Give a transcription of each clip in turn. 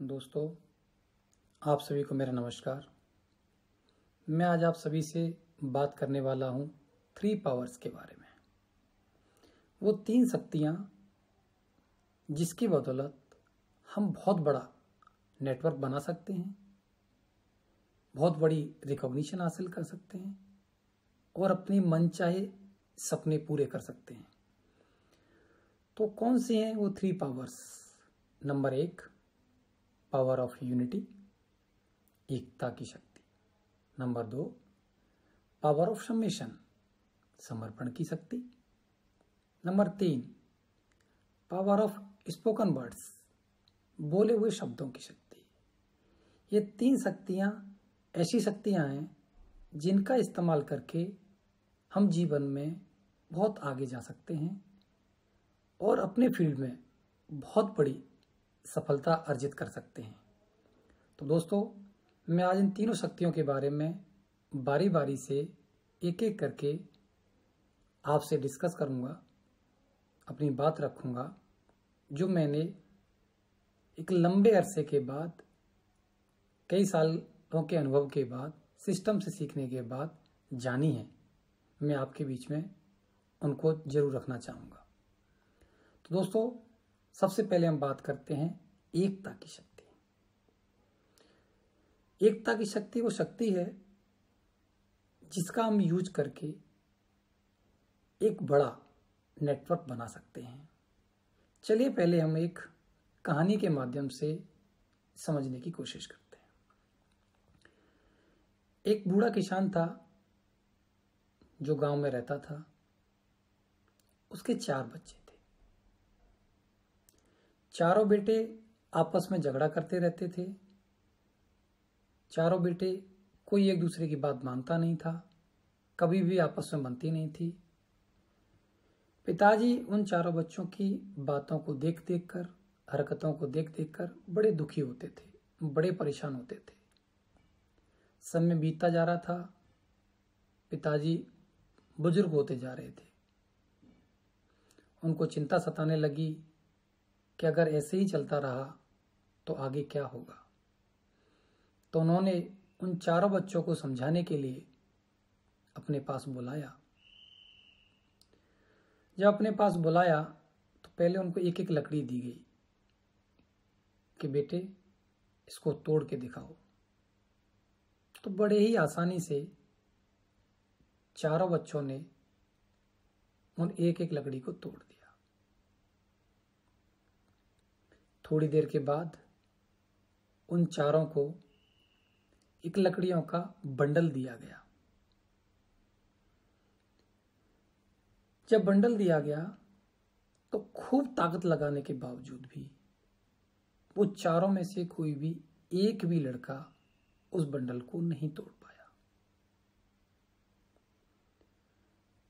दोस्तों, आप सभी को मेरा नमस्कार। मैं आज आप सभी से बात करने वाला हूँ थ्री पावर्स के बारे में। वो तीन शक्तियाँ जिसकी बदौलत हम बहुत बड़ा नेटवर्क बना सकते हैं, बहुत बड़ी रिकॉग्निशन हासिल कर सकते हैं और अपनी मनचाहे सपने पूरे कर सकते हैं। तो कौन से हैं वो थ्री पावर्स नंबर एक पावर ऑफ़ यूनिटी, एकता की शक्ति। नंबर दो, पावर ऑफ़ समेशन, समर्पण की शक्ति। नंबर तीन, पावर ऑफ़ स्पोकन वर्ड्स, बोले हुए शब्दों की शक्ति। ये तीन शक्तियाँ ऐसी शक्तियाँ हैं जिनका इस्तेमाल करके हम जीवन में बहुत आगे जा सकते हैं और अपने फ़ील्ड में बहुत बड़ी सफलता अर्जित कर सकते हैं। तो दोस्तों, मैं आज इन तीनों शक्तियों के बारे में बारी बारी से एक एक करके आपसे डिस्कस करूँगा, अपनी बात रखूँगा, जो मैंने एक लंबे अरसे के बाद, कई सालों के अनुभव के बाद, सिस्टम से सीखने के बाद जानी है। मैं आपके बीच में उनको ज़रूर रखना चाहूँगा। तो दोस्तों, सबसे पहले हम बात करते हैं एकता की शक्ति। एकता की शक्ति वो शक्ति है जिसका हम यूज़ करके एक बड़ा नेटवर्क बना सकते हैं। चलिए पहले हम एक कहानी के माध्यम से समझने की कोशिश करते हैं। एक बूढ़ा किसान था जो गाँव में रहता था। उसके चार बच्चे थे। चारों बेटे आपस में झगड़ा करते रहते थे। चारों बेटे कोई एक दूसरे की बात मानता नहीं था, कभी भी आपस में बनती नहीं थी। पिताजी उन चारों बच्चों की बातों को देख देख कर हरकतों को देख देख कर बड़े दुखी होते थे, बड़े परेशान होते थे। समय बीतता जा रहा था, पिताजी बुज़ुर्ग होते जा रहे थे। उनको चिंता सताने लगी कि अगर ऐसे ही चलता रहा तो आगे क्या होगा? तो उन्होंने उन चारों बच्चों को समझाने के लिए अपने पास बुलाया। जब अपने पास बुलाया तो पहले उनको एक एक लकड़ी दी गई कि, बेटे, इसको तोड़ के दिखाओ। तो बड़े ही आसानी से चारों बच्चों ने उन एक एक लकड़ी को तोड़ दिया। थोड़ी देर के बाद उन चारों को एक लकड़ियों का बंडल दिया गया। जब बंडल दिया गया तो खूब ताकत लगाने के बावजूद भी वो चारों में से कोई भी एक भी लड़का उस बंडल को नहीं तोड़ पाया।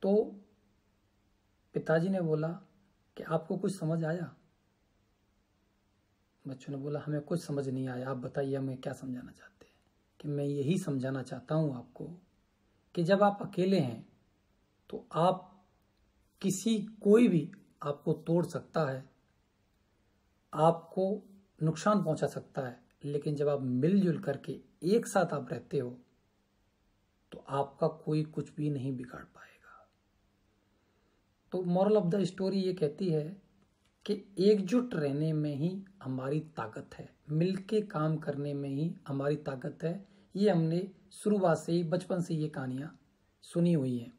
तो पिताजी ने बोला कि आपको कुछ समझ आया? बच्चों ने बोला, हमें कुछ समझ नहीं आया, आप बताइए, हमें क्या समझाना चाहते हैं? कि मैं यही समझाना चाहता हूँ आपको कि जब आप अकेले हैं तो आप किसी कोई भी आपको तोड़ सकता है, आपको नुकसान पहुँचा सकता है, लेकिन जब आप मिलजुल करके एक साथ आप रहते हो तो आपका कोई कुछ भी नहीं बिगाड़ पाएगा। तो मॉरल ऑफ़ द स्टोरी ये कहती है कि एकजुट रहने में ही हमारी ताकत है। मिलके काम करने में ही हमारी ताकत है। ये हमने शुरुआत से ही, बचपन से ये कहानियाँ सुनी हुई हैं।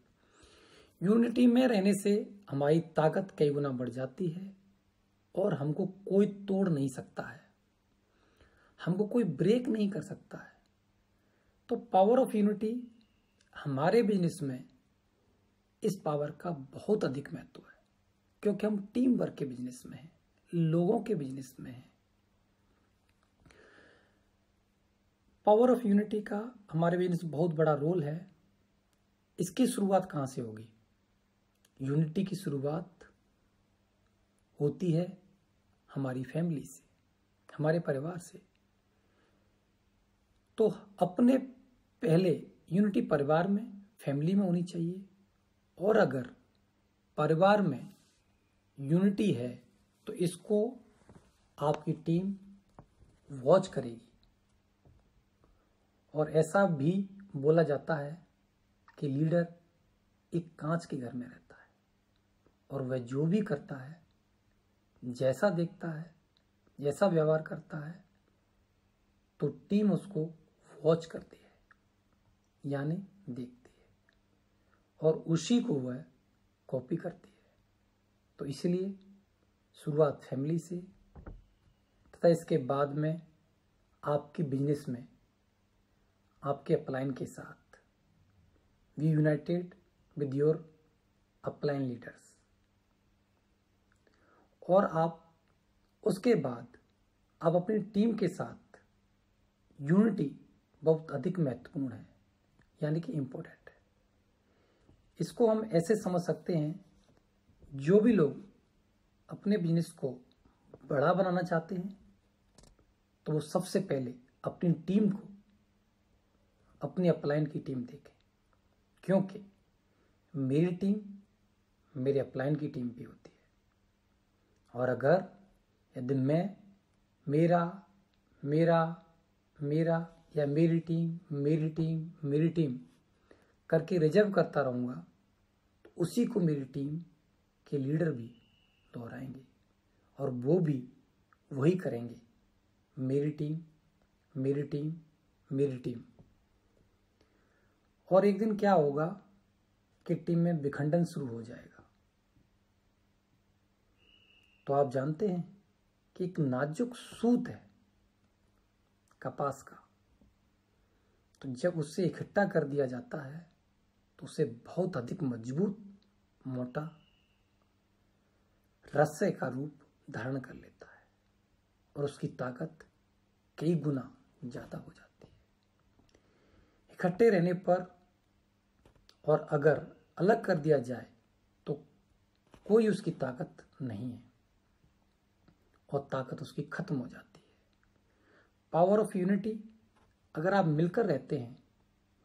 यूनिटी में रहने से हमारी ताकत कई गुना बढ़ जाती है और हमको कोई तोड़ नहीं सकता है। हमको कोई ब्रेक नहीं कर सकता है। तो पावर ऑफ़ यूनिटी हमारे बिज़नेस में इस पावर का बहुत अधिक महत्व है। क्योंकि हम टीम वर्क के बिज़नेस में हैं, लोगों के बिज़नेस में हैं। पावर ऑफ़ यूनिटी का हमारे बिज़नेस बहुत बड़ा रोल है। इसकी शुरुआत कहाँ से होगी? यूनिटी की शुरुआत होती है हमारी फैमिली से, हमारे परिवार से। तो अपने पहले यूनिटी परिवार में फैमिली में होनी चाहिए। और अगर परिवार में यूनिटी है तो इसको आपकी टीम वॉच करेगी। और ऐसा भी बोला जाता है कि लीडर एक कांच के घर में रहता है और वह जो भी करता है, जैसा देखता है, जैसा व्यवहार करता है तो टीम उसको वॉच करती है, यानी देखती है। और उसी को वह कॉपी करती है। तो इसलिए शुरुआत फैमिली से तथा इसके बाद में आपके बिज़नेस में, आपके अपलाइन के साथ। We united with your upline leaders और आप, उसके बाद आप अपनी टीम के साथ यूनिटी बहुत अधिक महत्वपूर्ण है, यानी कि इम्पोर्टेंट है। इसको हम ऐसे समझ सकते हैं जो भी लोग अपने बिज़नेस को बड़ा बनाना चाहते हैं तो वो सबसे पहले अपनी टीम को, अपनी अपलाइन की टीम देखें। क्योंकि मेरी टीम मेरे अपलाइन की टीम भी होती है। और अगर यदि मैं मेरा मेरा मेरा या मेरी टीम मेरी टीम मेरी टीम करके रिज़र्व करता रहूँगा तो उसी को मेरी टीम के लीडर भी दोहराएँगे और वो भी वही करेंगे। मेरी टीम मेरी टीम मेरी टीम। और एक दिन क्या होगा कि टीम में विखंडन शुरू हो जाएगा। तो आप जानते हैं कि एक नाजुक सूत है कपास का। तो जब उससे इकट्ठा कर दिया जाता है तो उसे बहुत अधिक मज़बूत, मोटा रस्से का रूप धारण कर लेता है और उसकी ताकत कई गुना ज़्यादा हो जाती है। इकट्ठे रहने पर और अगर अलग कर दिया जाए तो कोई उसकी ताकत नहीं है और ताकत उसकी खत्म हो जाती है। पावर ऑफ़ यूनिटी अगर आप मिलकर रहते हैं,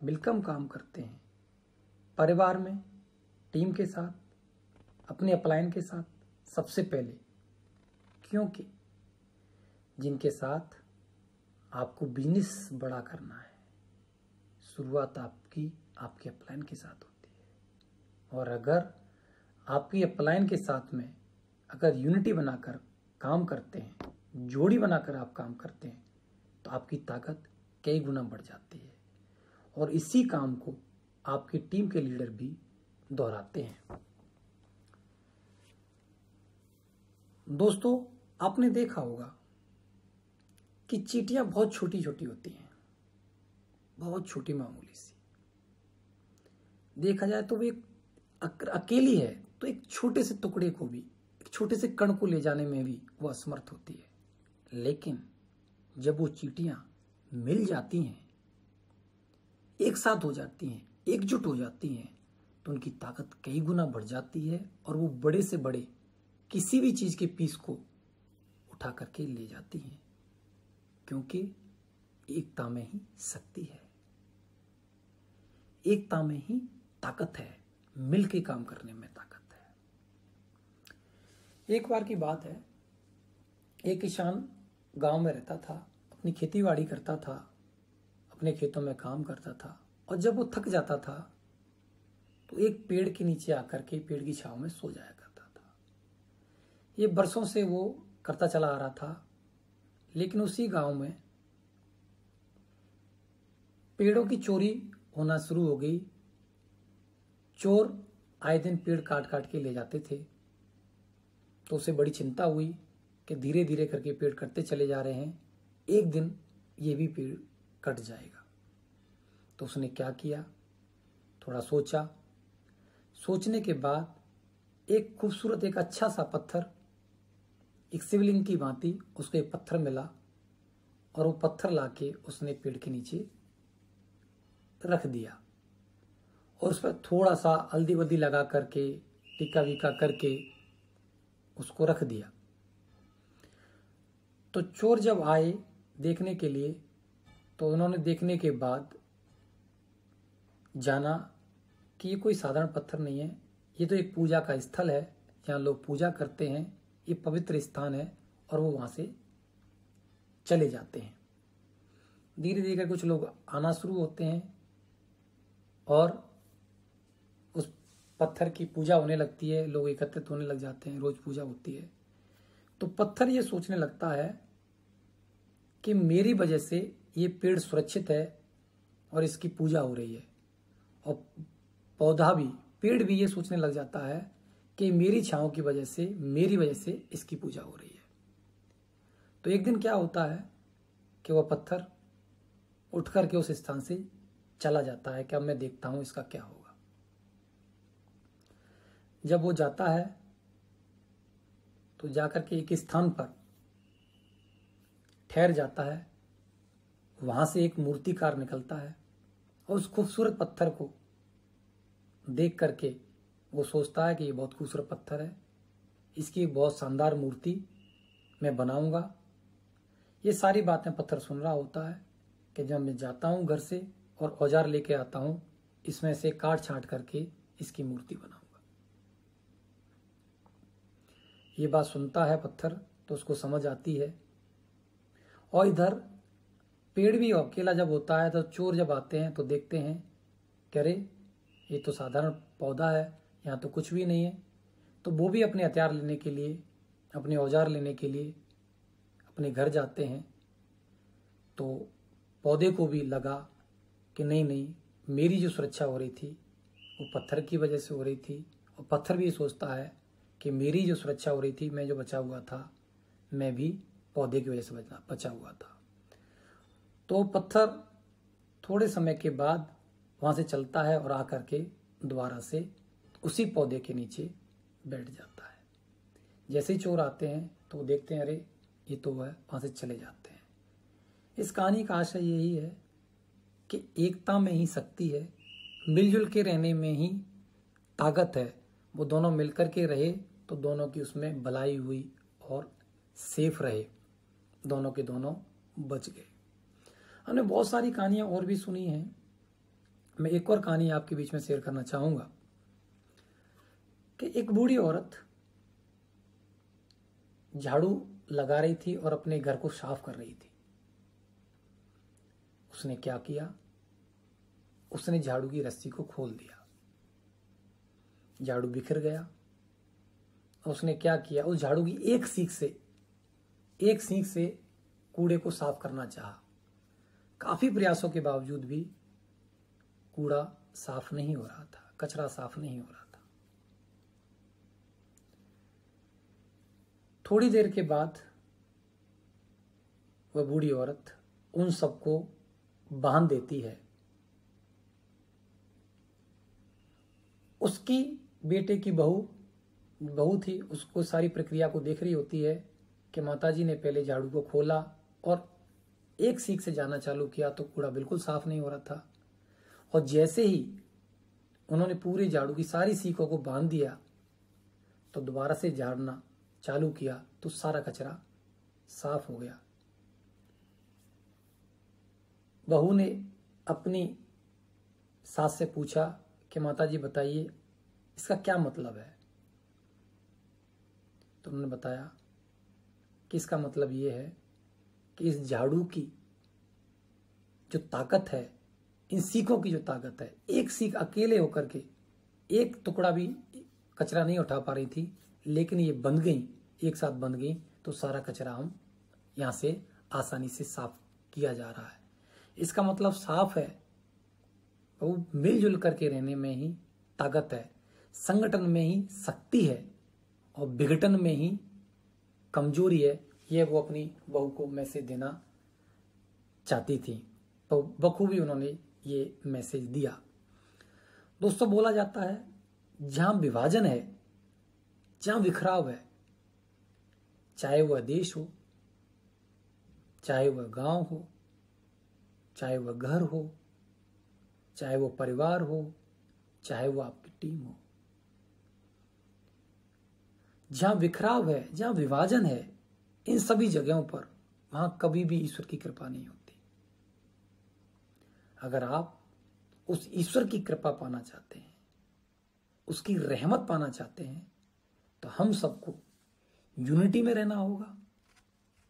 मिलकर काम करते हैं, परिवार में टीम के साथ, अपने अपलायन के साथ सबसे पहले, क्योंकि जिनके साथ आपको बिज़नेस बड़ा करना है, शुरुआत आपकी, आपके अपलाइन के साथ होती है। और अगर आपकी अपलाइन के साथ में अगर यूनिटी बनाकर काम करते हैं, जोड़ी बनाकर आप काम करते हैं तो आपकी ताकत कई गुना बढ़ जाती है। और इसी काम को आपकी टीम के लीडर भी दोहराते हैं। दोस्तों, आपने देखा होगा कि चीटियाँ बहुत छोटी छोटी होती हैं। बहुत छोटी मामूली सी। देखा जाए तो वो एक अकेली है तो एक छोटे से टुकड़े को भी, एक छोटे से कण को ले जाने में भी वो असमर्थ होती है। लेकिन जब वो चीटियाँ मिल जाती हैं, एक साथ हो जाती हैं, एकजुट हो जाती हैं तो उनकी ताकत कई गुना बढ़ जाती है और वो बड़े से बड़े किसी भी चीज़ के पीस को उठा करके ले जाती हैं, क्योंकि एकता में ही शक्ति है। एकता में ही ताकत है मिल के काम करने में ताकत है। एक बार की बात है, एक किसान गाँव में रहता था, अपनी खेती बाड़ी करता था, अपने खेतों में काम करता था, और जब वो थक जाता था तो एक पेड़ के नीचे आकर के पेड़ की छाव में सो जाया ये बरसों से वो करता चला आ रहा था, लेकिन उसी गाँव में पेड़ों की चोरी होना शुरू हो गई। चोर आए दिन पेड़ काट काट के ले जाते थे तो उसे बड़ी चिंता हुई कि धीरे धीरे करके पेड़ कटते चले जा रहे हैं। एक दिन ये भी पेड़ कट जाएगा। तो उसने क्या किया? थोड़ा सोचा। सोचने के बाद एक खूबसूरत एक अच्छा सा पत्थर एक शिवलिंग की भांति उसको एक पत्थर मिला और वो पत्थर लाके उसने पेड़ के नीचे रख दिया। और उस पर थोड़ा सा हल्दी वल्दी लगा करके टीका वीका करके उसको रख दिया। तो चोर जब आए देखने के लिए तो उन्होंने देखने के बाद जाना कि ये कोई साधारण पत्थर नहीं है। ये तो एक पूजा का स्थल है, जहाँ लोग पूजा करते हैं। ये पवित्र स्थान है और वो वहाँ से चले जाते हैं। धीरे धीरे कुछ लोग आना शुरू होते हैं और उस पत्थर की पूजा होने लगती है, लोग एकत्रित होने लग जाते हैं, रोज पूजा होती है। तो पत्थर ये सोचने लगता है कि मेरी वजह से ये पेड़ सुरक्षित है और इसकी पूजा हो रही है। और पौधा भी, पेड़ भी ये सोचने लग जाता है कि मेरी छाओं की वजह से, मेरी वजह से इसकी पूजा हो रही है। तो एक दिन क्या होता है कि वह पत्थर उठ करके उस स्थान से चला जाता है कि अब मैं देखता हूँ इसका क्या होगा। जब वो जाता है तो जाकर के एक स्थान पर ठहर जाता है। वहाँ से एक मूर्तिकार निकलता है और उस खूबसूरत पत्थर को देख करके वो सोचता है कि ये बहुत खूबसूरत पत्थर है। इसकी बहुत शानदार मूर्ति मैं बनाऊँगा। ये सारी बातें पत्थर सुन रहा होता है कि जब मैं जाता हूँ घर से और औज़ार लेके आता हूँ, इसमें से काट छाट करके इसकी मूर्ति बनाऊँगा। ये बात सुनता है पत्थर तो उसको समझ आती है। और इधर पेड़ भी अकेला जब होता है तो चोर जब आते हैं तो देखते हैं कि अरे, ये तो साधारण पौधा है। यहाँ तो कुछ भी नहीं है। तो वो भी अपने हथियार लेने के लिए, अपने औज़ार लेने के लिए अपने घर जाते हैं। तो पौधे को भी लगा कि नहीं नहीं, मेरी जो सुरक्षा हो रही थी, वो पत्थर की वजह से हो रही थी। और पत्थर भी सोचता है कि मेरी जो सुरक्षा हो रही थी, मैं जो बचा हुआ था, मैं भी पौधे की वजह से बचा बचा हुआ था। तो पत्थर थोड़े समय के बाद वहाँ से चलता है और आकर के दोबारा से उसी पौधे के नीचे बैठ जाता है। जैसे ही चोर आते हैं तो वो देखते हैं, अरे, ये तो है, वहाँ से चले जाते हैं। इस कहानी का आशय यही है कि एकता में ही शक्ति है, मिलजुल के रहने में ही ताकत है। वो दोनों मिलकर के रहे तो दोनों की उसमें भलाई हुई और सेफ़ रहे। दोनों के दोनों बच गए। हमने बहुत सारी कहानियाँ और भी सुनी हैं। मैं एक और कहानी आपके बीच में शेयर करना चाहूँगा। कि एक बूढ़ी औरत झाड़ू लगा रही थी और अपने घर को साफ़ कर रही थी। उसने क्या किया? उसने झाड़ू की रस्सी को खोल दिया। झाड़ू बिखर गया। और उसने क्या किया? उस झाड़ू की एक सीख से, एक सीख से कूड़े को साफ़ करना चाहा। काफ़ी प्रयासों के बावजूद भी कूड़ा साफ़ नहीं हो रहा था, कचरा साफ़ नहीं हो रहा था थोड़ी देर के बाद वह बूढ़ी औरत उन सबको बाँध देती है। उसकी बेटे की बहू बहू थी, उसको सारी प्रक्रिया को देख रही होती है कि माताजी ने पहले झाड़ू को खोला और एक सीख से जाना चालू किया तो कूड़ा बिल्कुल साफ़ नहीं हो रहा था। और जैसे ही उन्होंने पूरे झाड़ू की सारी सीखों को बाँध दिया तो दोबारा से झाड़ना चालू किया तो सारा कचरा साफ़ हो गया। बहू ने अपनी सास से पूछा कि माता जी बताइए, इसका क्या मतलब है? तो उन्होंने बताया कि इसका मतलब ये है कि इस झाड़ू की जो ताकत है, इन सीखों की जो ताकत है, एक सीख अकेले होकर के एक टुकड़ा भी कचरा नहीं उठा पा रही थी लेकिन ये बंध गई, एक साथ बंध गई तो सारा कचरा हम यहाँ से आसानी से साफ़ किया जा रहा है। इसका मतलब साफ़ है, वो मिलजुल करके रहने में ही ताकत है, संगठन में ही शक्ति है और विघटन में ही कमज़ोरी है, ये वो अपनी बहू को मैसेज देना चाहती थी। तो बखूबी उन्होंने ये मैसेज दिया। दोस्तों, बोला जाता है, जहाँ विभाजन है जहाँ विखराव है, चाहे वह देश हो, चाहे वह गाँव हो, चाहे वह घर हो, चाहे वह परिवार हो, चाहे वह आपकी टीम हो। जहाँ विखराव है, जहाँ विभाजन है, इन सभी जगहों पर वहाँ कभी भी ईश्वर की कृपा नहीं होती। अगर आप उस ईश्वर की कृपा पाना चाहते हैं, उसकी रहमत पाना चाहते हैं तो हम सबको यूनिटी में रहना होगा,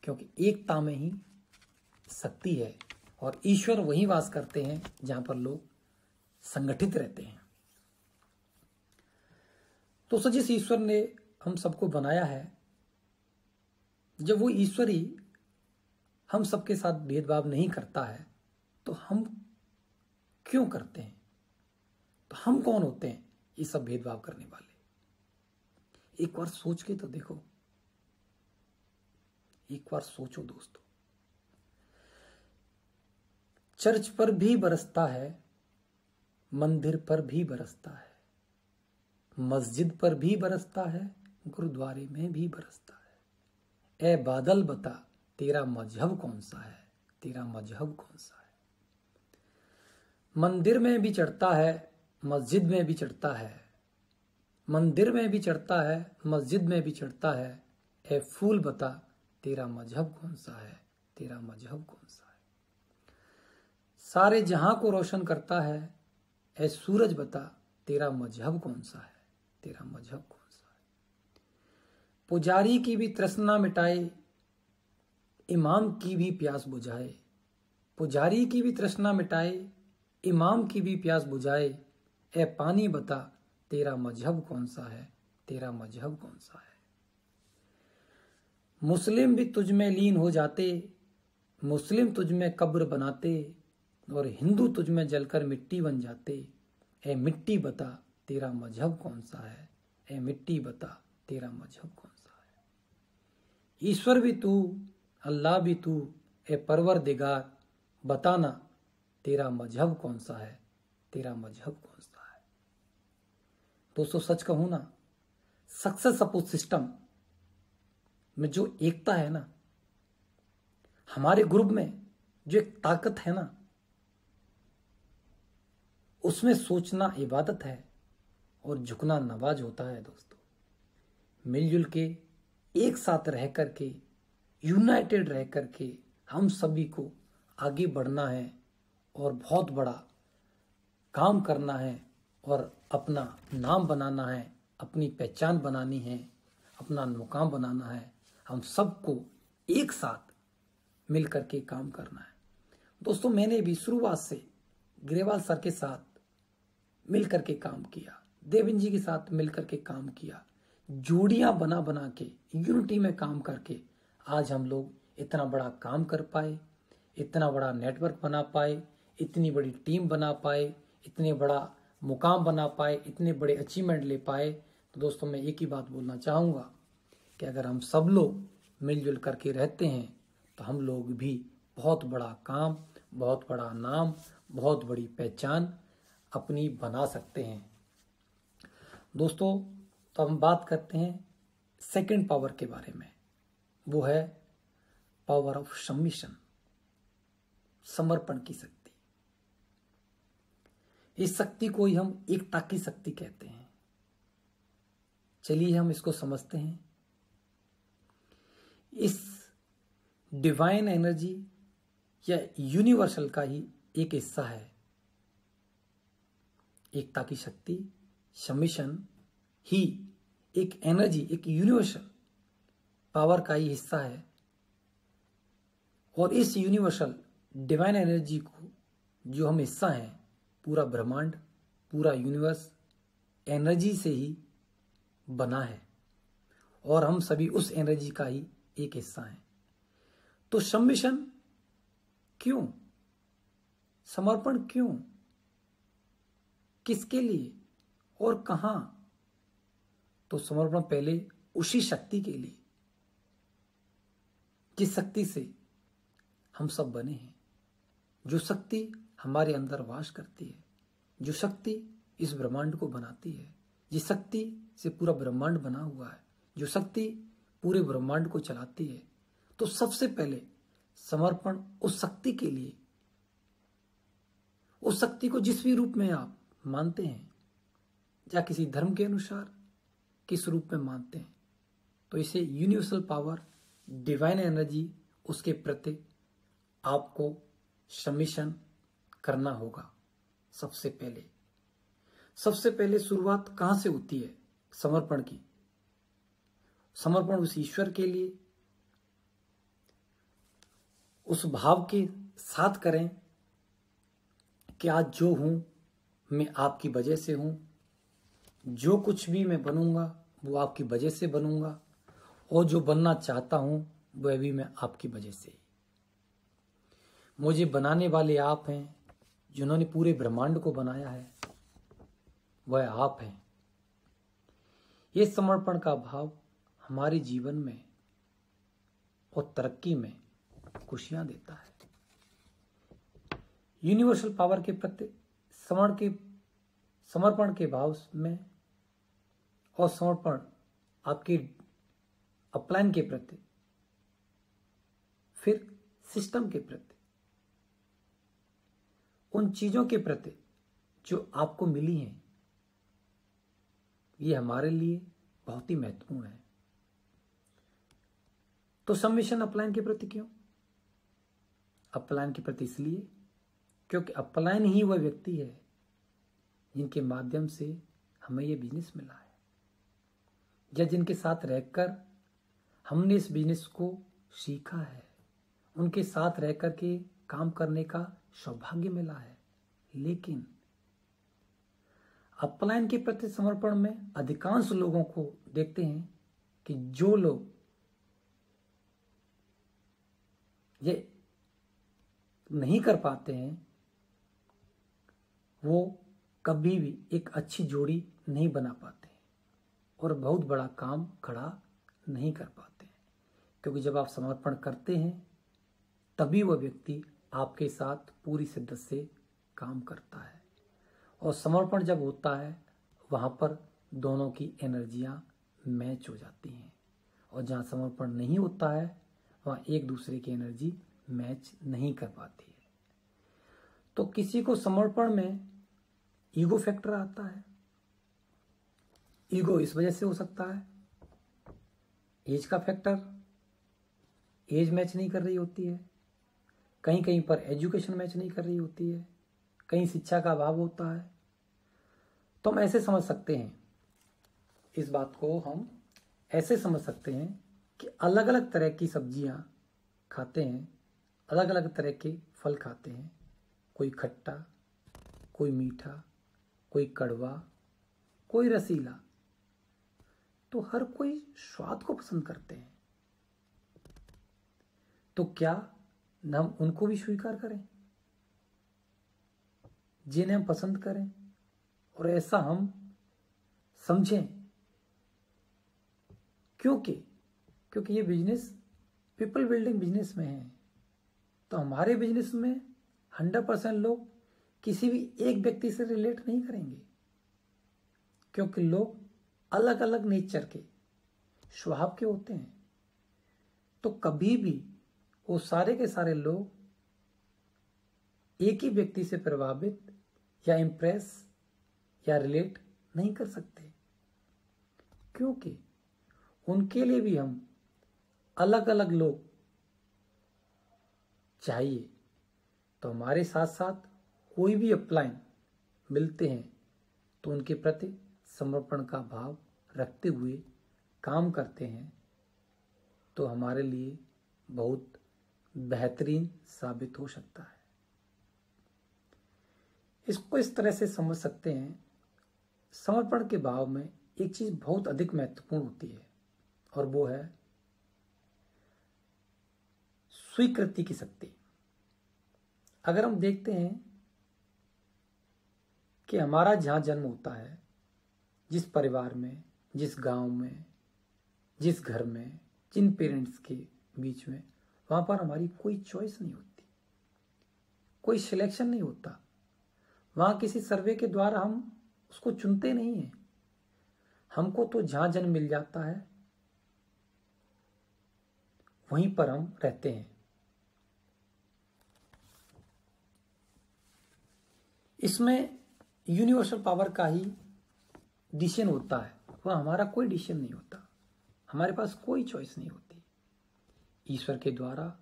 क्योंकि एकता में ही शक्ति है और ईश्वर वहीं वास करते हैं जहाँ पर लोग संगठित रहते हैं। तो सो जिस ईश्वर ने हम सबको बनाया है, जब वो ईश्वर ही हम सबके साथ भेदभाव नहीं करता है तो हम क्यों करते हैं? तो हम कौन होते हैं ये सब भेदभाव करने वाले? एक बार सोच के तो देखो। एक बार सोचो दोस्तों। चर्च पर भी बरसता है, मंदिर पर भी बरसता है, मस्जिद पर भी बरसता है, गुरुद्वारे में भी बरसता है। ए बादल बता, तेरा मज़हब कौन सा है? तेरा मज़हब कौन सा है? मंदिर में भी चढ़ता है, मस्जिद में भी चढ़ता है मंदिर में भी चढ़ता है, मस्जिद में भी चढ़ता है। ए फूल बता, तेरा मज़हब कौन सा है? तेरा मज़हब कौन सा है? सारे जहाँ को रोशन करता है, ए सूरज बता, तेरा मज़हब कौन सा है? तेरा मज़हब कौन सा है? पुजारी की भी तृष्णा मिटाए, इमाम की भी प्यास बुझाए। पुजारी की भी तृष्णा मिटाए, इमाम की भी प्यास बुझाए। ए पानी बता तेरा मज़हब कौन सा है? तेरा मज़हब कौन सा है? मुस्लिम भी तुझ में लीन हो जाते, मुस्लिम तुझ में कब्र बनाते और हिंदू तुझ में जलकर मिट्टी बन जाते। ए मिट्टी बता, तेरा मज़हब कौन सा है? ए मिट्टी बता, तेरा मज़हब कौन सा है? ईश्वर भी तू, अल्लाह भी तू, ए परवर दिगार बताना तेरा मज़हब कौन सा है? तेरा मज़हब कौन दोस्तों सच कहूँ ना सक्सेस सपोर्ट सिस्टम में जो एकता है ना, हमारे ग्रुप में जो एक ताकत है ना, उसमें सोचना इबादत है और झुकना नवाज़ होता है दोस्तों। मिलजुल के एक साथ रह करके यूनाइटेड रह करके हम सभी को आगे बढ़ना है और बहुत बड़ा काम करना है। और अपना नाम बनाना है, अपनी पहचान बनानी है, अपना मुकाम बनाना है, हम सबको एक साथ मिल करके काम करना है। दोस्तों, मैंने भी शुरुआत से ग्रेवाल सर के साथ मिल करके काम किया, देविन जी के साथ मिल करके काम किया, जोड़ियाँ बना बना के यूनिटी में काम करके आज हम लोग इतना बड़ा काम कर पाए, इतना बड़ा नेटवर्क बना पाए, इतनी बड़ी टीम बना पाए, इतने बड़ा मुकाम बना पाए, इतने बड़े अचीवमेंट ले पाए तो दोस्तों मैं एक ही बात बोलना चाहूँगा कि अगर हम सब लोग मिलजुल करके रहते हैं तो हम लोग भी बहुत बड़ा काम, बहुत बड़ा नाम, बहुत बड़ी पहचान अपनी बना सकते हैं। दोस्तों तो हम बात करते हैं सेकंड पावर के बारे में। वो है पावर ऑफ़ सबमिशन समर्पण की शक्ति। इस शक्ति को ही हम एकता की शक्ति कहते हैं। चलिए हम इसको समझते हैं। इस डिवाइन एनर्जी या यूनिवर्सल का ही एक हिस्सा है। एकता की शक्ति समिशन ही एक एनर्जी एक यूनिवर्सल पावर का ही हिस्सा है। और इस यूनिवर्सल डिवाइन एनर्जी को जो हम हिस्सा हैं पूरा ब्रह्मांड, पूरा यूनिवर्स एनर्जी से ही बना है। और हम सभी उस एनर्जी का ही एक हिस्सा हैं। तो सम्मिशन क्यों? समर्पण क्यों? किसके लिए? और कहा? तो समर्पण पहले उसी शक्ति के लिए। जिस शक्ति से? हम सब बने हैं। जो शक्ति हमारे अंदर वास करती है। जो शक्ति इस ब्रह्मांड को बनाती है, जिस शक्ति से पूरा ब्रह्मांड बना हुआ है, जो शक्ति पूरे ब्रह्मांड को चलाती है तो सबसे पहले समर्पण उस शक्ति के लिए। उस शक्ति को जिस भी रूप में आप मानते हैं, या किसी धर्म के अनुसार किस रूप में मानते हैं तो इसे यूनिवर्सल पावर डिवाइन एनर्जी उसके प्रति आपको सबमिशन करना होगा सबसे पहले। सबसे पहले शुरुआत कहाँ से होती है? समर्पण की। समर्पण उस ईश्वर के लिए, उस भाव के साथ करें कि आज जो हूँ, मैं आपकी वजह से हूँ। जो कुछ भी मैं बनूँगा, वो आपकी वजह से बनूँगा। और जो बनना चाहता हूँ, वह भी मैं आपकी वजह से। मुझे बनाने वाले आप हैं जिन्होंने पूरे ब्रह्मांड को बनाया है, वह आप हैं। ये समर्पण का भाव हमारे जीवन में और तरक्की में खुशियाँ देता है। यूनिवर्सल पावर के प्रति समर्पण के समर्पण के भाव में और समर्पण आपके अपलायन के प्रति, फिर सिस्टम के प्रति उन चीज़ों के प्रति जो आपको मिली हैं, ये हमारे लिए बहुत ही महत्वपूर्ण है। तो सबमिशन अपलायन के प्रति क्यों? अपलायन के प्रति इसलिए क्योंकि अपलायन ही वह व्यक्ति है जिनके माध्यम से हमें यह बिज़नेस मिला है। या जिनके साथ रहकर हमने इस बिज़नेस को सीखा है। उनके साथ रहकर के काम करने का सौभाग्य मिला है। लेकिन अपलायन के प्रति समर्पण में अधिकांश लोगों को देखते हैं कि जो लोग ये नहीं कर पाते हैं, वो कभी भी एक अच्छी जोड़ी नहीं बना पाते और बहुत बड़ा काम खड़ा नहीं कर पाते क्योंकि जब आप समर्पण करते हैं, तभी वह व्यक्ति आपके साथ पूरी शिद्दत से काम करता है। और समर्पण जब होता है, वहाँ पर दोनों की एनर्जियाँ मैच हो जाती हैं। और जहाँ समर्पण नहीं होता है, वहाँ एक दूसरे की एनर्जी मैच नहीं कर पाती है। तो किसी को समर्पण में ईगो फैक्टर आता है। ईगो इस वजह से हो सकता है, एज का फैक्टर, एज मैच नहीं कर रही होती है। कहीं कहीं पर एजुकेशन मैच नहीं कर रही होती है, कहीं शिक्षा का अभाव होता है। तो हम ऐसे समझ सकते हैं, इस बात को हम ऐसे समझ सकते हैं कि अलग अलग तरह की सब्ज़ियाँ खाते हैं अलग अलग तरह के फल खाते हैं। कोई खट्टा, कोई मीठा, कोई कड़वा, कोई रसीला। तो हर कोई स्वाद को पसंद करते हैं। तो क्या हम उनको भी स्वीकार करें, जिन्हें हम पसंद करें, और ऐसा हम समझें। क्योंकि क्योंकि ये बिज़नेस पीपल बिल्डिंग बिज़नेस में है। तो हमारे बिज़नेस में हंड्रेड परसेंट लोग किसी भी एक व्यक्ति से रिलेट नहीं करेंगे। क्योंकि लोग अलग अलग नेचर के, स्वभाव के होते हैं। तो कभी भी वो सारे के सारे लोग एक ही व्यक्ति से प्रभावित या इम्प्रेस या रिलेट नहीं कर सकते। क्योंकि उनके लिए भी हम अलग अलग लोग चाहिए। तो हमारे साथ साथ कोई भी अपलाइन मिलते हैं तो उनके प्रति समर्पण का भाव रखते हुए काम करते हैं तो हमारे लिए बहुत बेहतरीन साबित हो सकता है। इसको इस तरह से समझ सकते हैं, समर्पण के भाव में एक चीज़ बहुत अधिक महत्वपूर्ण होती है, और वो है स्वीकृति की शक्ति। अगर हम देखते हैं कि हमारा जहाँ जन्म होता है, जिस परिवार में, जिस गाँव में, जिस घर में, जिन पेरेंट्स के बीच में वहाँ पर हमारी कोई चॉइस नहीं होती। कोई सिलेक्शन नहीं होता। वहाँ किसी सर्वे के द्वारा हम उसको चुनते नहीं है। हमको तो जहाँ जन्म मिल जाता है, वहीं पर हम रहते हैं। इसमें यूनिवर्सल पावर का ही डिसीज़न होता है। वह हमारा कोई डिसीज़न नहीं होता। हमारे पास कोई चॉइस नहीं होती। ईश्वर के द्वारा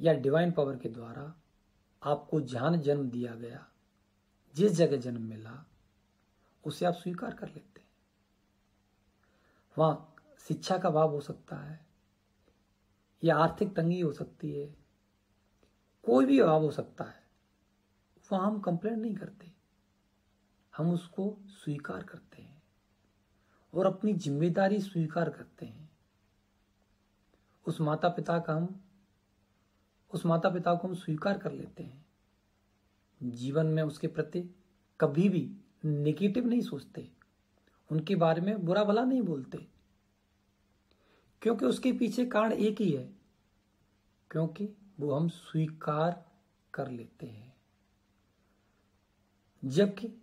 या डिवाइन पावर के द्वारा आपको जहाँ जन्म दिया गया। जिस जगह जन्म मिला, उसे आप स्वीकार कर लेते हैं। वहाँ शिक्षा का अभाव हो सकता है, या आर्थिक तंगी हो सकती है, कोई भी अभाव हो सकता है, वहाँ हम कंप्लेंट नहीं करते। हम उसको स्वीकार करते हैं और अपनी ज़िम्मेदारी स्वीकार करते हैं। उस माता पिता का हम, उस माता पिता को हम स्वीकार कर लेते हैं। जीवन में उसके प्रति कभी भी नेगेटिव नहीं सोचते। उनके बारे में बुरा भला नहीं बोलते। क्योंकि उसके पीछे कारण एक ही है, क्योंकि वो हम स्वीकार कर लेते हैं। जबकि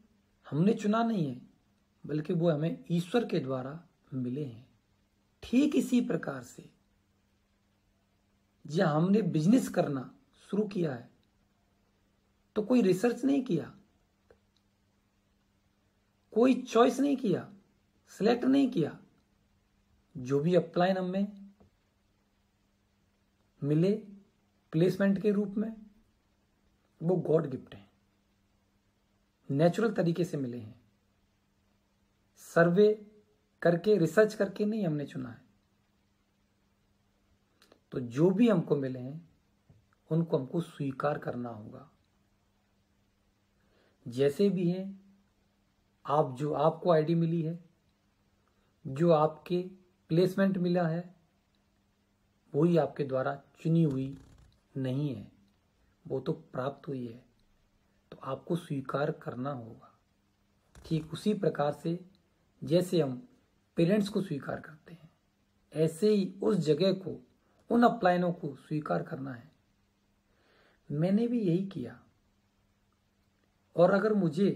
हमने चुना नहीं है, बल्कि वो हमें ईश्वर के द्वारा मिले हैं। ठीक इसी प्रकार से जब हमने बिज़नेस करना शुरू किया है। तो कोई रिसर्च नहीं किया, कोई चॉइस नहीं किया सिलेक्ट नहीं किया। जो भी अपलाइन हमें मिले प्लेसमेंट के रूप में, वो गॉड गिफ्ट है। नेचुरल तरीके से मिले हैं। सर्वे करके रिसर्च करके नहीं हमने चुना है। तो जो भी हमको मिले हैं, उनको हमको स्वीकार करना होगा। जैसे भी हैं, आप जो आपको आईडी मिली है, जो आपके प्लेसमेंट मिला है वो ही आपके द्वारा चुनी हुई नहीं है। वो तो प्राप्त हुई है तो आपको स्वीकार करना होगा। ठीक उसी प्रकार से जैसे हम पेरेंट्स को स्वीकार करते हैं, ऐसे ही उस जगह को उन अपलाइनों को स्वीकार करना है। मैंने भी यही किया। और अगर मुझे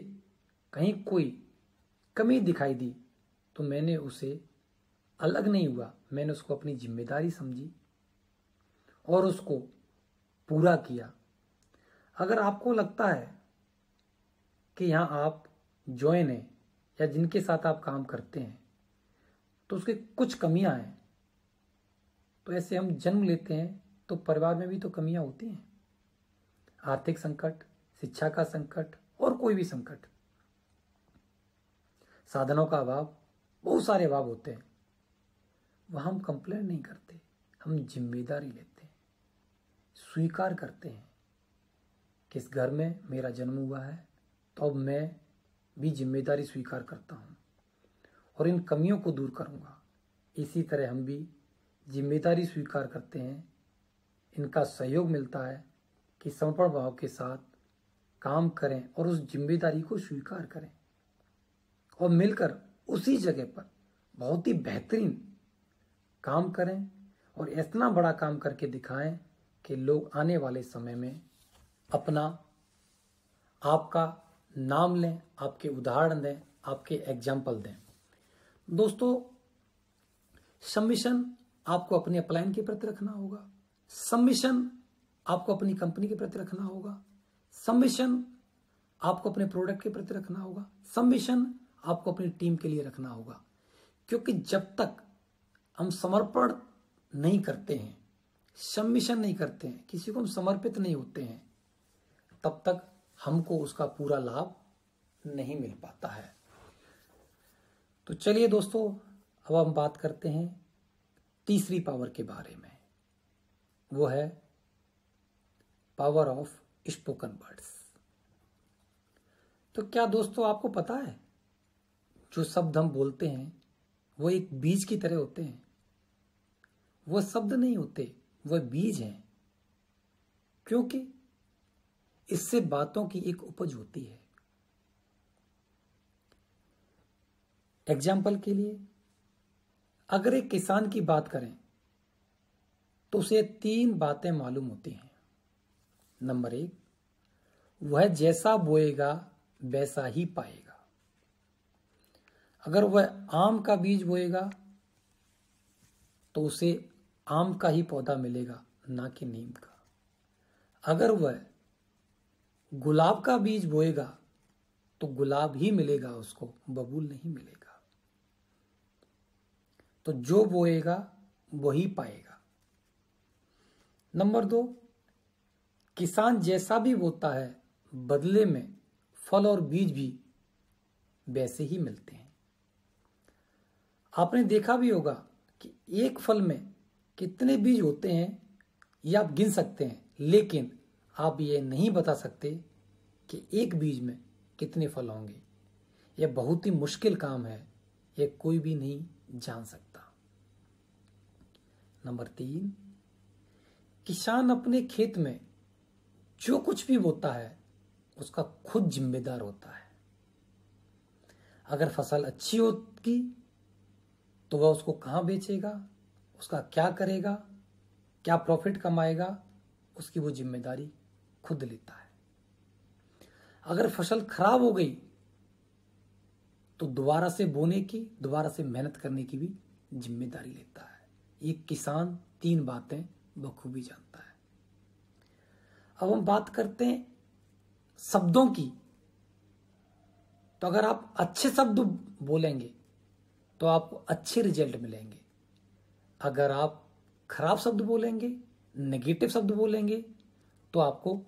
कहीं कोई कमी दिखाई दी तो मैंने उसे अलग नहीं हुआ। मैंने उसको अपनी ज़िम्मेदारी समझी और उसको पूरा किया। अगर आपको लगता है कि यहाँ आप ज्वाइन हैं या जिनके साथ आप काम करते हैं तो उसके कुछ कमियाँ हैं। तो ऐसे हम जन्म लेते हैं तो परिवार में भी तो कमियाँ होती हैं। आर्थिक संकट, शिक्षा का संकट और कोई भी संकट। साधनों का अभाव, बहुत सारे अभाव होते हैं। वह हम कंप्लेन नहीं करते, हम ज़िम्मेदारी लेते हैं, स्वीकार करते हैं। कि इस घर में मेरा जन्म हुआ है तो अब मैं भी ज़िम्मेदारी स्वीकार करता हूँ और इन कमियों को दूर करूँगा। इसी तरह हम भी ज़िम्मेदारी स्वीकार करते हैं। इनका सहयोग मिलता है कि समर्पण भाव के साथ काम करें और उस ज़िम्मेदारी को स्वीकार करें। और मिलकर उसी जगह पर बहुत ही बेहतरीन काम करें और इतना बड़ा काम करके दिखाएँ कि लोग आने वाले समय में अपना आपका नाम लें, आपके उदाहरण दें, आपके एग्ज़ाम्पल दें। दोस्तों सबमिशन आपको अपने अपलाइन के प्रति रखना होगा। सबमिशन आपको अपनी कंपनी के प्रति रखना होगा। सबमिशन आपको अपने प्रोडक्ट के प्रति रखना होगा। सबमिशन आपको अपनी टीम के लिए रखना होगा। क्योंकि जब तक हम समर्पण नहीं करते हैं सबमिशन नहीं करते हैं, किसी को हम समर्पित नहीं होते हैं, तब तक हमको उसका पूरा लाभ नहीं मिल पाता है। तो चलिए दोस्तों, अब हम बात करते हैं तीसरी पावर के बारे में। वो है पावर ऑफ़ स्पोकन वर्ड्स। तो क्या दोस्तों आपको पता है, जो शब्द हम बोलते हैं, वो एक बीज की तरह होते हैं। वो शब्द नहीं होते वह बीज हैं। क्योंकि इससे बातों की एक उपज होती है। एग्ज़ाम्पल के लिए अगर एक किसान की बात करें तो उसे तीन बातें मालूम होती हैं। नंबर एक, वह जैसा बोएगा, वैसा ही पाएगा। अगर वह आम का बीज बोएगा तो उसे आम का ही पौधा मिलेगा, ना कि नीम का। अगर वह गुलाब का बीज बोएगा तो गुलाब ही मिलेगा उसको, बबूल नहीं मिलेगा। तो जो बोएगा, वही पाएगा। नंबर दो, किसान जैसा भी बोता है, बदले में फल और बीज भी वैसे ही मिलते हैं। आपने देखा भी होगा कि एक फल में कितने बीज होते हैं, ये आप गिन सकते हैं, लेकिन आप ये नहीं बता सकते कि एक बीज में कितने फल होंगे। यह बहुत ही मुश्किल काम है, यह कोई भी नहीं जान सकता। नंबर तीन, किसान अपने खेत में जो कुछ भी बोता है, उसका खुद जिम्मेदार होता है। अगर फ़सल अच्छी होगी तो वह उसको कहाँ बेचेगा, उसका क्या करेगा, क्या प्रॉफिट कमाएगा, उसकी वो ज़िम्मेदारी खुद लेता है। अगर फ़सल खराब हो गई तो दोबारा से बोने की, दोबारा से मेहनत करने की भी ज़िम्मेदारी लेता है। एक किसान तीन बातें बखूबी जानता है। अब हम बात करते हैं शब्दों की। तो अगर आप अच्छे शब्द बोलेंगे तो आपको अच्छे रिज़ल्ट मिलेंगे। अगर आप खराब शब्द बोलेंगे, नेगेटिव शब्द बोलेंगे तो आपको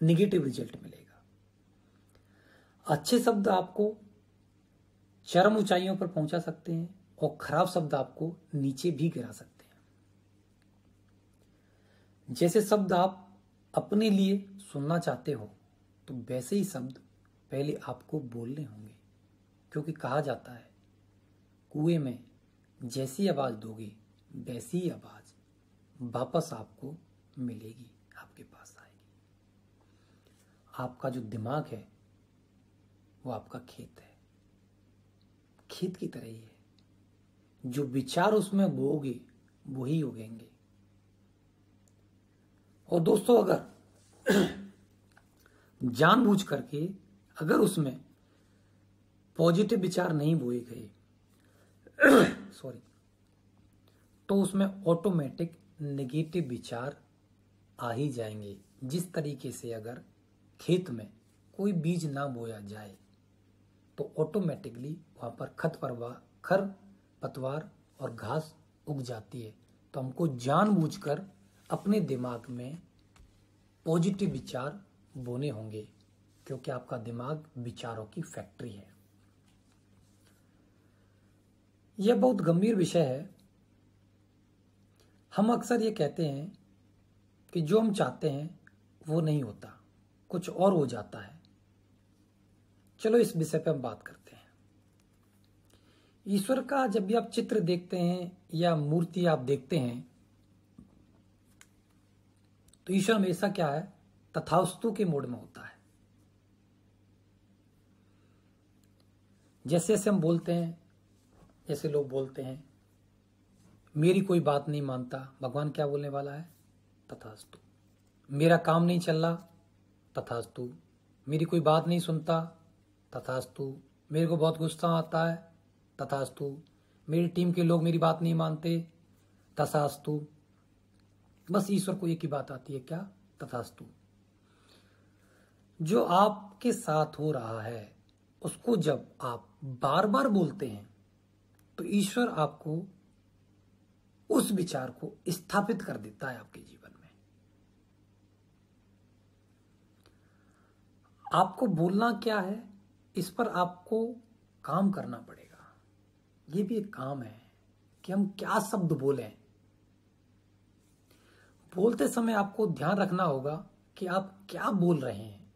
नेगेटिव रिज़ल्ट मिलेगा। अच्छे शब्द आपको चरम ऊंचाइयों पर पहुँचा सकते हैं। और खराब शब्द आपको नीचे भी गिरा सकते हैं। जैसे शब्द आप अपने लिए सुनना चाहते हो तो वैसे ही शब्द पहले आपको बोलने होंगे, क्योंकि कहा जाता है, कुएँ में जैसी आवाज़ दोगे, वैसी ही आवाज़ वापस आपको मिलेगी, आपके पास आएगी। आपका जो दिमाग है, वो आपका खेत है। खेत की तरह ही है। जो विचार उसमें बोगे वही उगेंगे और दोस्तों, अगर जानबूझ करके अगर उसमें पॉजिटिव विचार नहीं बोए गए सॉरी तो उसमें ऑटोमेटिक नेगेटिव विचार आ ही जाएँगे। जिस तरीके से अगर खेत में कोई बीज ना बोया जाए तो ऑटोमेटिकली वहाँ पर खत परवा खर पतवार और घास उग जाती है। तो हमको जानबूझकर अपने दिमाग में पॉजिटिव विचार बोने होंगे, क्योंकि आपका दिमाग विचारों की फैक्ट्री है। यह बहुत गंभीर विषय है। हम अक्सर ये कहते हैं कि जो हम चाहते हैं, वो नहीं होता, कुछ और हो जाता है। चलो इस विषय पर हम बात करते हैं। ईश्वर का जब भी आप चित्र देखते हैं या मूर्ति आप देखते हैं तो ईश्वर हमेशा क्या है? तथास्तु के मोड में होता है। जैसे जैसे हम बोलते हैं, जैसे लोग बोलते हैं, मेरी कोई बात नहीं मानता, भगवान क्या बोलने वाला है? तथास्तु। मेरा काम नहीं चल रहा, तथास्तु। मेरी कोई बात नहीं सुनता, तथास्तु। मेरे को बहुत गुस्सा आता है तथास्तु। मेरी टीम के लोग मेरी बात नहीं मानते। तथास्तु। बस ईश्वर को एक ही बात आती है, क्या? तथास्तु। जो आपके साथ हो रहा है, उसको जब आप बार बार बोलते हैं तो ईश्वर आपको उस विचार को स्थापित कर देता है आपके जीवन में। आपको बोलना क्या है? इस पर आपको काम करना पड़ेगा। ये भी एक काम है कि हम क्या शब्द बोलें। बोलते समय आपको ध्यान रखना होगा कि आप क्या बोल रहे हैं।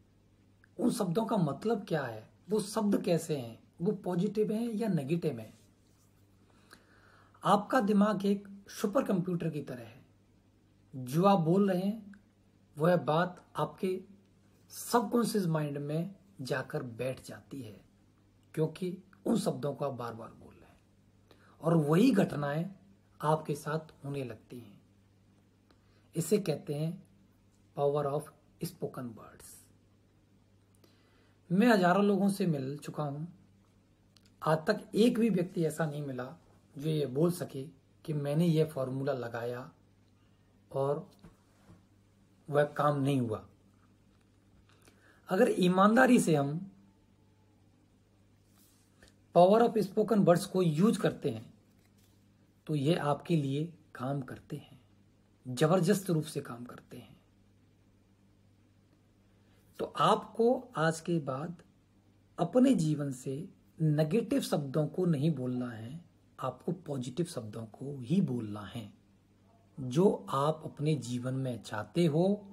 उन शब्दों का मतलब क्या है? वो शब्द कैसे हैं? वो पॉजिटिव हैं या नेगेटिव हैं? आपका दिमाग एक सुपर कंप्यूटर की तरह है। जो आप बोल रहे हैं, वह बात आपके सबकॉन्शियस माइंड में जाकर बैठ जाती है, क्योंकि उन शब्दों को आप बार बार और वही घटनाएँ आपके साथ होने लगती हैं। इसे कहते हैं पावर ऑफ़ स्पोकन वर्ड्स मैं हज़ारों लोगों से मिल चुका हूँ। आज तक एक भी व्यक्ति ऐसा नहीं मिला जो ये बोल सके कि मैंने ये फॉर्मूला लगाया और वह काम नहीं हुआ। अगर ईमानदारी से हम पावर ऑफ़ स्पोकन वर्ड्स को यूज़ करते हैं तो ये आपके लिए काम करते हैं। ज़बरदस्त रूप से काम करते हैं। तो आपको आज के बाद अपने जीवन से नेगेटिव शब्दों को नहीं बोलना है, आपको पॉजिटिव शब्दों को ही बोलना है। जो आप अपने जीवन में चाहते हो,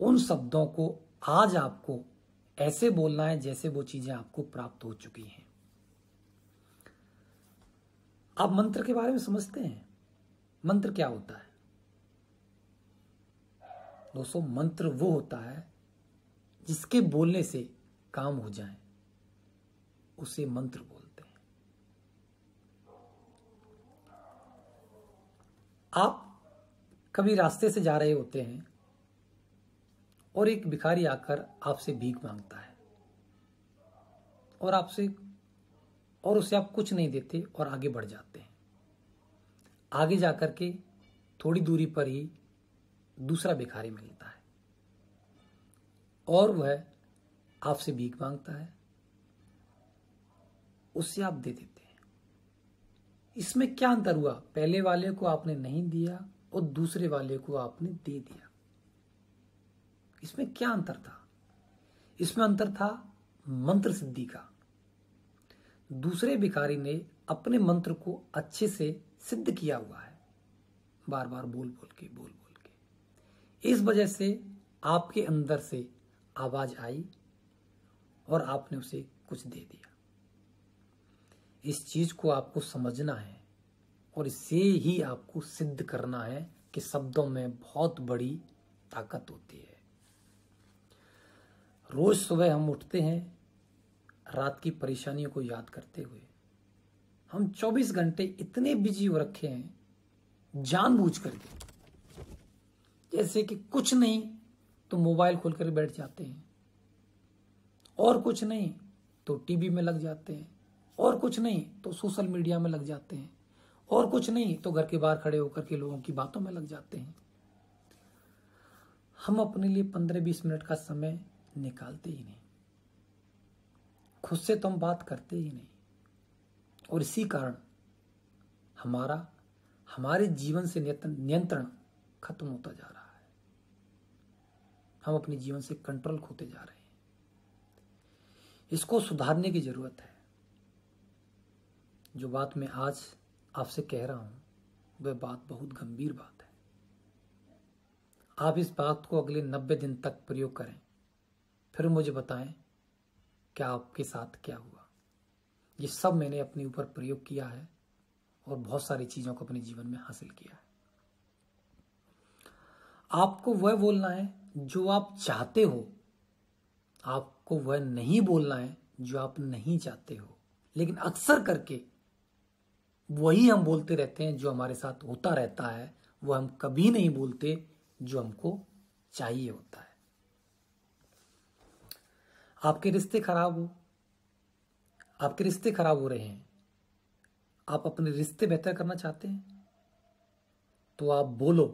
उन शब्दों को आज आपको ऐसे बोलना है जैसे वो चीज़ें आपको प्राप्त हो चुकी हैं। आप मंत्र के बारे में समझते हैं। मंत्र क्या होता है? दोस्तों, मंत्र वो होता है जिसके बोलने से काम हो जाए, उसे मंत्र बोलते हैं। आप कभी रास्ते से जा रहे होते हैं और एक भिखारी आकर आपसे भीख माँगता है और आपसे और उसे आप कुछ नहीं देते और आगे बढ़ जाते हैं। आगे जाकर के थोड़ी दूरी पर ही दूसरा भिखारी मिलता है। और वह आपसे भीख माँगता है। उससे आप दे देते हैं। इसमें क्या अंतर हुआ? पहले वाले को आपने नहीं दिया और दूसरे वाले को आपने दे दिया। इसमें क्या अंतर था? इसमें अंतर था मंत्र सिद्धि का। दूसरे भिखारी ने अपने मंत्र को अच्छे से सिद्ध किया हुआ है। बार बार बोल बोल के बोल बोल के। इस वजह से आपके अंदर से आवाज़ आई और आपने उसे कुछ दे दिया। इस चीज़ को आपको समझना है और इसे ही आपको सिद्ध करना है कि शब्दों में बहुत बड़ी ताकत होती है। रोज सुबह हम उठते हैं रात की परेशानियों को याद करते हुए। हम 24 घंटे इतने बिज़ी हो रखे हैं जानबूझ करके जैसे कि कुछ नहीं तो मोबाइल खोलकर बैठ जाते हैं। और कुछ नहीं तो टीवी में लग जाते हैं। और कुछ नहीं तो सोशल मीडिया में लग जाते हैं। और कुछ नहीं तो घर के बाहर खड़े होकर के लोगों की बातों में लग जाते हैं। हम अपने लिए पंद्रह बीस मिनट का समय निकालते ही नहीं। खुद से तो हम बात करते ही नहीं। और इसी कारण हमारा, हमारे जीवन से नियंत्रण खत्म होता जा रहा है। हम अपने जीवन से कंट्रोल खोते जा रहे हैं। इसको सुधारने की ज़रूरत है। जो बात मैं आज आपसे कह रहा हूँ, वह बात बहुत गंभीर बात है। आप इस बात को अगले नब्बे दिन तक प्रयोग करें। फिर मुझे बताएँ क्या आपके साथ क्या हुआ? ये सब मैंने अपने ऊपर प्रयोग किया है और बहुत सारी चीज़ों को अपने जीवन में हासिल किया है। आपको वह बोलना है जो आप चाहते हो। आपको वह नहीं बोलना है जो आप नहीं चाहते हो। लेकिन अक्सर करके वही हम बोलते रहते हैं जो हमारे साथ होता रहता है। वो हम कभी नहीं बोलते जो हमको चाहिए होता है। आपके रिश्ते खराब हो, आपके रिश्ते खराब हो रहे हैं, आप अपने रिश्ते बेहतर करना चाहते हैं तो आप बोलो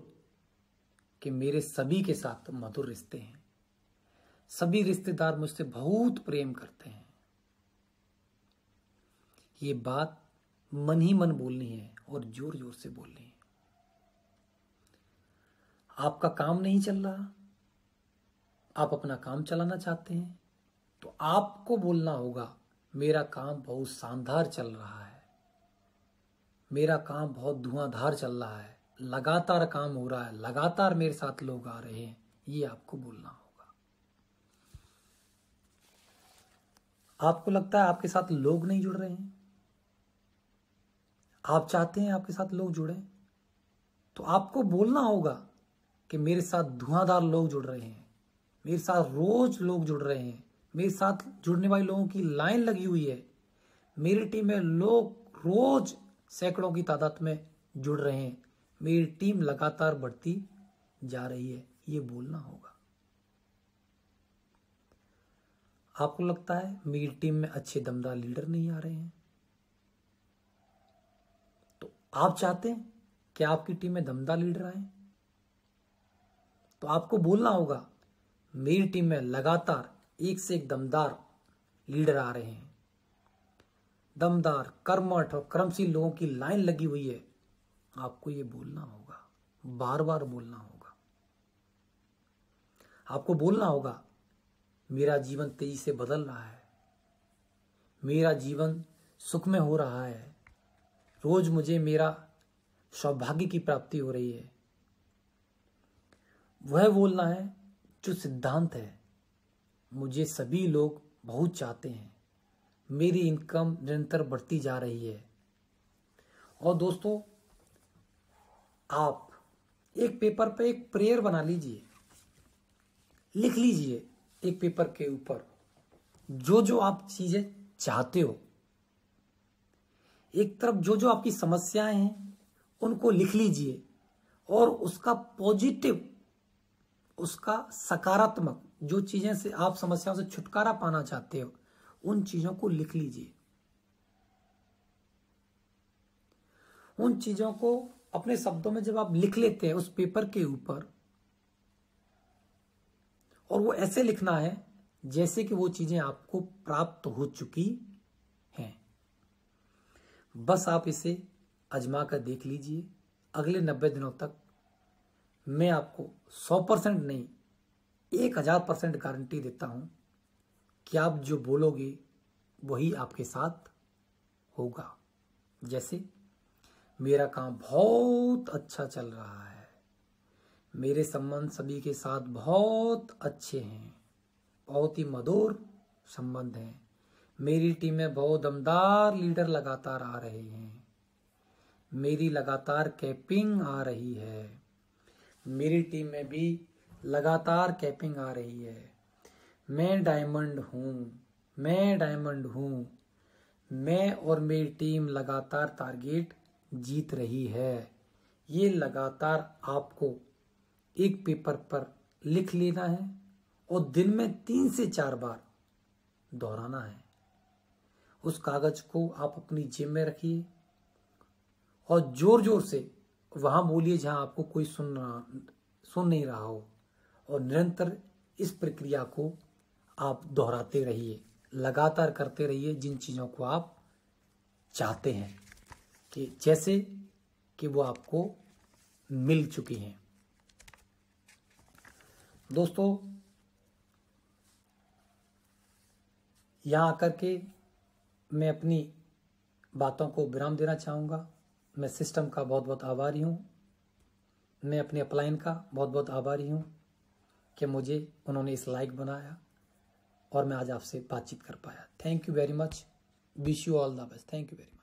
कि मेरे सभी के साथ मधुर रिश्ते हैं। सभी रिश्तेदार मुझसे बहुत प्रेम करते हैं। ये बात मन ही मन बोलनी है और ज़ोर ज़ोर से बोलनी है। आपका काम नहीं चल रहा। आप अपना काम चलाना चाहते हैं। आपको बोलना होगा, मेरा काम बहुत शानदार चल रहा है। मेरा काम बहुत धुआंधार चल रहा है। लगातार काम हो रहा है। लगातार मेरे साथ लोग आ रहे हैं। ये आपको बोलना होगा। आपको लगता है आपके साथ लोग नहीं जुड़ रहे हैं? आप चाहते हैं आपके साथ लोग जुड़े? तो आपको बोलना होगा कि मेरे साथ धुआंधार लोग जुड़ रहे हैं। मेरे साथ रोज लोग जुड़ रहे हैं। मेरे साथ जुड़ने वाले लोगों की लाइन लगी हुई है। मेरी टीम में लोग रोज सैकड़ों की तादाद में जुड़ रहे हैं। मेरी टीम लगातार बढ़ती जा रही है। ये बोलना होगा। आपको लगता है मेरी टीम में अच्छे दमदार लीडर नहीं आ रहे हैं? तो आप चाहते हैं कि आपकी टीम में दमदार लीडर आए? तो आपको बोलना होगा, मेरी टीम में लगातार एक से एक दमदार लीडर आ रहे हैं। दमदार, कर्मठ और कर्मशील लोगों की लाइन लगी हुई है। आपको ये बोलना होगा बार बार बोलना होगा। आपको बोलना होगा, मेरा जीवन तेज़ी से बदल रहा है। मेरा जीवन सुख में हो रहा है। रोज मुझे मेरा सौभाग्य की प्राप्ति हो रही है। वह बोलना है जो सिद्धांत है। मुझे सभी लोग बहुत चाहते हैं। मेरी इनकम निरंतर बढ़ती जा रही है। और दोस्तों, आप एक पेपर पे एक प्रेयर बना लीजिए। लिख लीजिए एक पेपर के ऊपर। जो जो आप चीज़ें चाहते हो, एक तरफ़ जो जो आपकी समस्याएँ हैं, उनको लिख लीजिए और उसका पॉजिटिव, उसका सकारात्मक जो चीज़ें से आप समस्याओं से छुटकारा पाना चाहते हो, उन चीज़ों को लिख लीजिए। उन चीज़ों को अपने शब्दों में जब आप लिख लेते हैं उस पेपर के ऊपर, और वो ऐसे लिखना है जैसे कि वो चीज़ें आपको प्राप्त हो चुकी हैं। बस आप इसे अजमा कर देख लीजिए। अगले नब्बे दिनों तक मैं आपको सौ परसेंट नहीं एक हज़ार परसेंट गारंटी देता हूँ कि आप जो बोलोगे वही आपके साथ होगा। जैसे, मेरा काम बहुत अच्छा चल रहा है। मेरे संबंध सभी के साथ बहुत अच्छे हैं। बहुत ही मधुर संबंध हैं। मेरी टीम में बहुत दमदार लीडर लगातार आ रहे हैं। मेरी लगातार कैपिंग आ रही है। मेरी टीम में भी लगातार कैपिंग आ रही है। मैं डायमंड हूँ, मैं डायमंड हूँ। मैं और मेरी टीम लगातार टारगेट जीत रही है। ये लगातार आपको एक पेपर पर लिख लेना है और दिन में तीन से चार बार दोहराना है। उस कागज़ को आप अपनी जेब में रखिए और ज़ोर ज़ोर से वहाँ बोलिए जहाँ आपको कोई सुन रहा, सुन नहीं रहा हो। और निरंतर इस प्रक्रिया को आप दोहराते रहिए, लगातार करते रहिए जिन चीज़ों को आप चाहते हैं कि जैसे कि वो आपको मिल चुकी हैं। दोस्तों, यहाँ आकर के मैं अपनी बातों को विराम देना चाहूँगा। मैं सिस्टम का बहुत बहुत आभारी हूँ। मैं अपने अपलाइन का बहुत बहुत आभारी हूँ। कि मुझे उन्होंने इस लाइक बनाया और मैं आज आपसे बातचीत कर पाया। Thank you very much wish you all the best thank you very